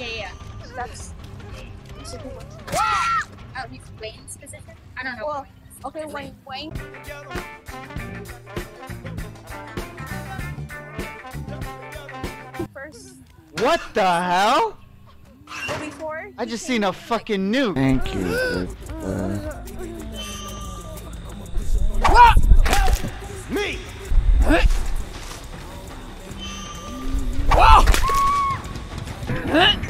Yeah, yeah. That's. that's a. Ah! Oh, he's Wayne's position? I don't know. Well, okay, Wayne. Wayne. First, What the hell? before. I just seen a fucking nuke. Thank you. Uh, Me! Let's do it.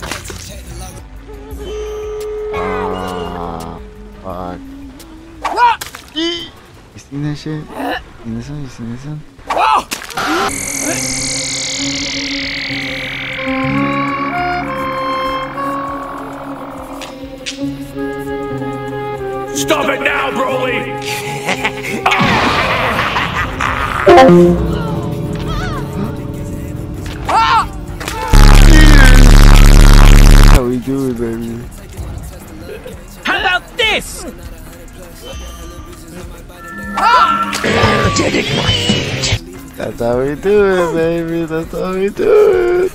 fuck. You seen that shit? You this one? You seen this one? Stop it now, Broly! How That's how we do it, baby. That's how we do it.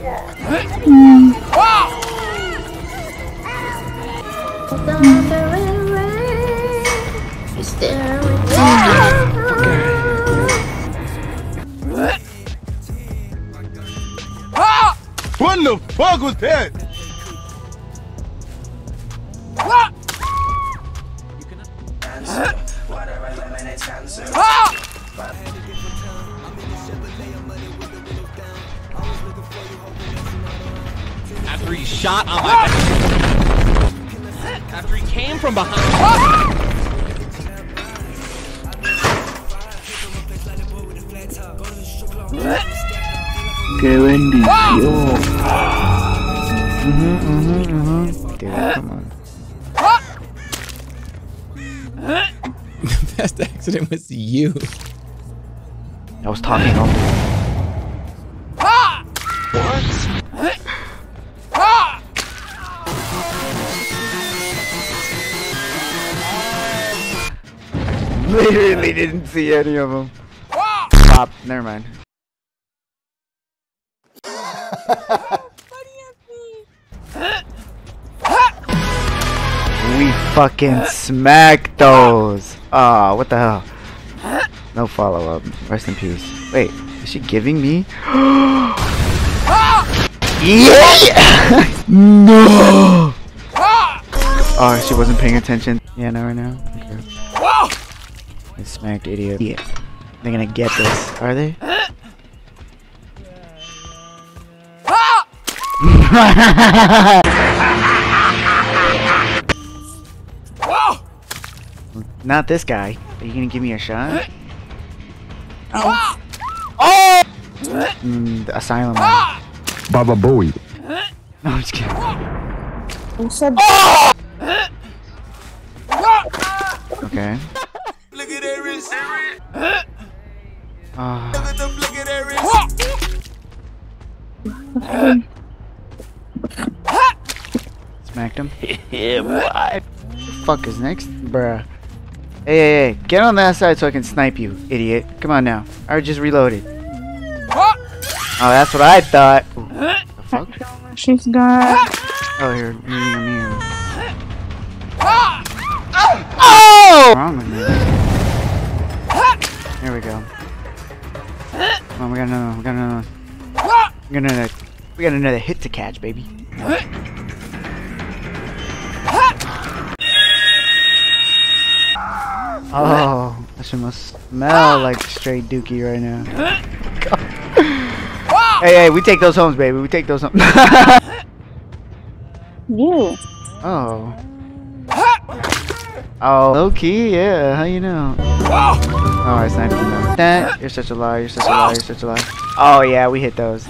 What the fuck was that? Shot on my back. After he came from behind. Que bendición. Mhm, mhm, mhm. Dude, come on. The best accident was you. I was talking over. Literally didn't see any of them. Pop, Never mind. We fucking smacked those. Ah, what the hell? No follow up. Rest in peace. Wait, is she giving me? yeah! no! Oh, she wasn't paying attention. Yeah, no, right now. Okay. I smacked idiot. Yeah. They're gonna get this, are they? Not this guy. Are you gonna give me a shot? Oh. Oh! Mm, the asylum. man. Baba Booey. No, I'm just kidding. You said Okay. Look at that wrist. Ah, Look at them, look at that wrist. smacked him. yeah, boy. Fuck is next, bruh. Hey, hey, hey, get on that side so I can snipe you, idiot. Come on now. I just reloaded. Oh, that's what I thought. Ooh, the fuck? she's got. Oh, here, me, me, me. Oh! We got another one. We got another one. We got another. We got another hit to catch, baby. Oh, that shit must smell like straight dookie right now. hey, hey, we take those homes, baby. We take those homes. You. oh. Oh, low key, yeah. How you know? Oh, not even know. That you're such a liar. You're such a liar. You're such a liar. Oh yeah, we hit those.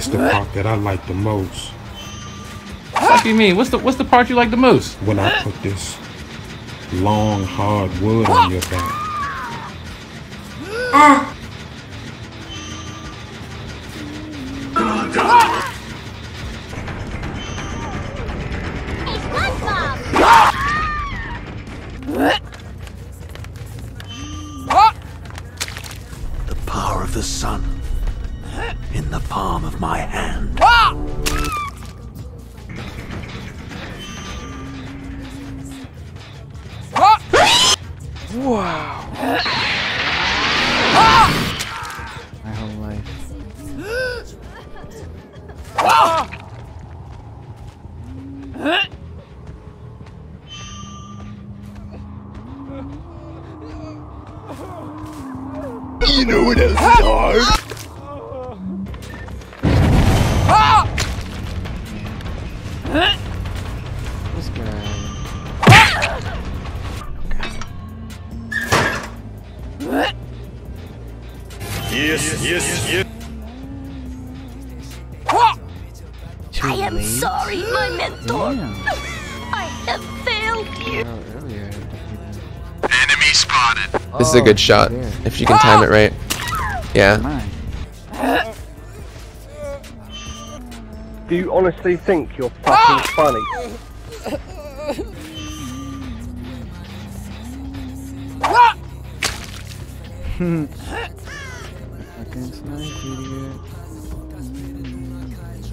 It's the part that I like the most What do you mean? What's the what's the part you like the most? when I put this long, hard wood on your back. The My whole life. Ah! You know what else is hard? Yes, yes, yes. Too I am late? sorry, my mentor. Damn. I have failed you. Oh. Enemy spotted. This is a Oh, good shot. there. If you can time it right. Yeah. Do you honestly think you're fucking funny? Fucking ah! snipe, idiot.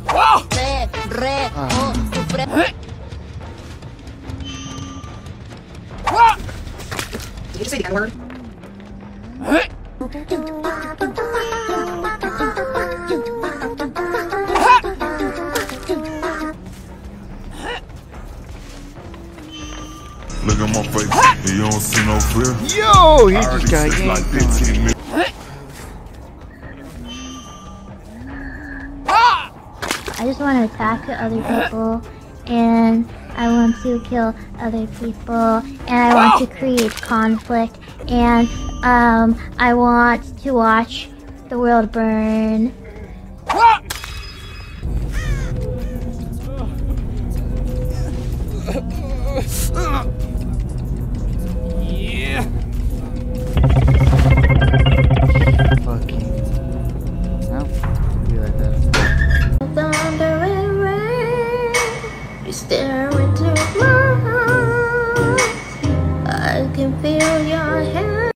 Re, re, oh, tu fre- Did you just say the N word? Look at my face. You don't see no fear. Yo, he I just got like I just want to attack other people, and I want to kill other people, and I want to oh! create conflict, and um, I want to watch the world burn. yeah.